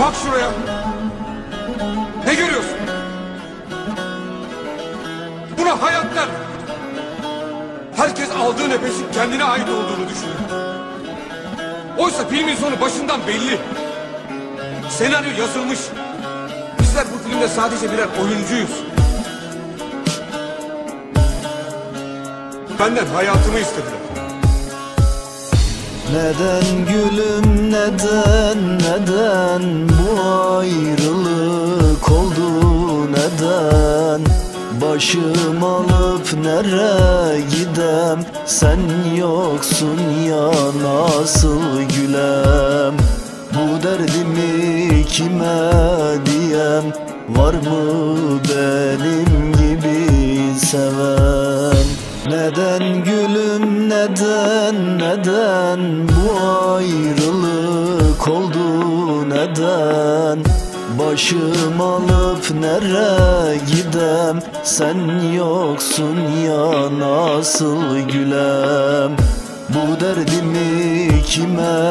Bak şuraya. Ne görüyorsun? Buna hayat der. Herkes aldığı nefesin kendine ait olduğunu düşünüyor. Oysa filmin sonu başından belli. Senaryo yazılmış. Bizler bu filmde sadece birer oyuncuyuz. Benden hayatımı istediler. Neden gülüm neden neden bu ayrılık oldu? Neden Başım alıp nereye gidem? Sen yoksun ya nasıl gülem? Bu derdimi kime diyem? Var mı benim gibi seven? Neden ayrılık oldu neden? Başım alıp nereye gidem? Sen yoksun ya nasıl gülem? Bu derdimi kime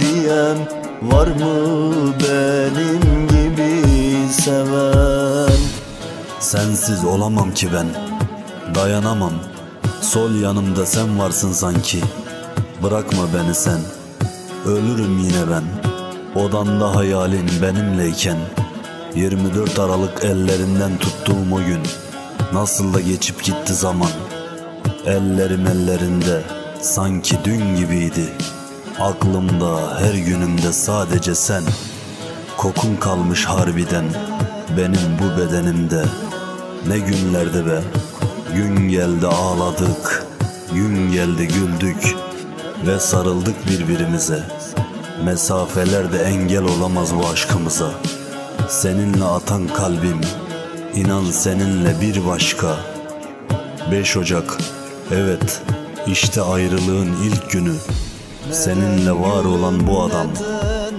diyem? Var mı benim gibi seven? Sensiz olamam ki ben. Dayanamam. Sol yanımda sen varsın sanki Bırakma beni sen Ölürüm yine ben. Odanda hayalin benimleyken 24 Aralık ellerinden tuttuğum o gün Nasıl da geçip gitti zaman. Ellerim ellerinde Sanki dün gibiydi. Aklımda her günümde sadece sen. Kokun kalmış harbiden Benim bu bedenimde. Ne günlerde be Gün geldi ağladık Gün geldi güldük Ve sarıldık birbirimize. Mesafeler de engel olamaz bu aşkımıza. Seninle atan kalbim inan seninle bir başka. 5 Ocak Evet işte ayrılığın ilk günü. Seninle var olan bu adam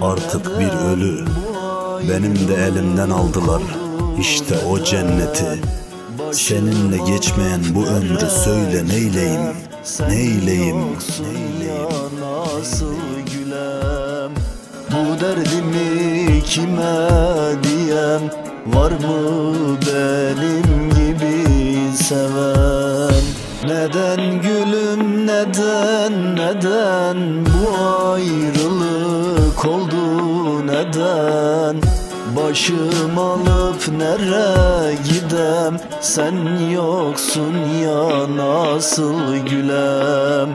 Artık bir ölü. Benim de elimden aldılar İşte o cenneti. Seninle geçmeyen bu ömrü söyle neyleyim Neyleyim? ya nasıl gülem? Bu derdimi kime diyem? Var mı benim gibi seven? Neden gülüm neden neden? Bu ayrılık oldu neden Başım alıp nereye gidem? Sen yoksun ya nasıl gülem?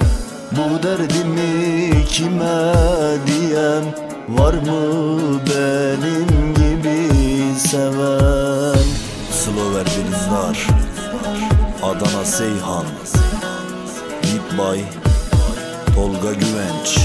Bu derdimi kime diyem? Var mı benim gibi seven? Slover Denizler Adana Seyhan Beat Tolga Güvenç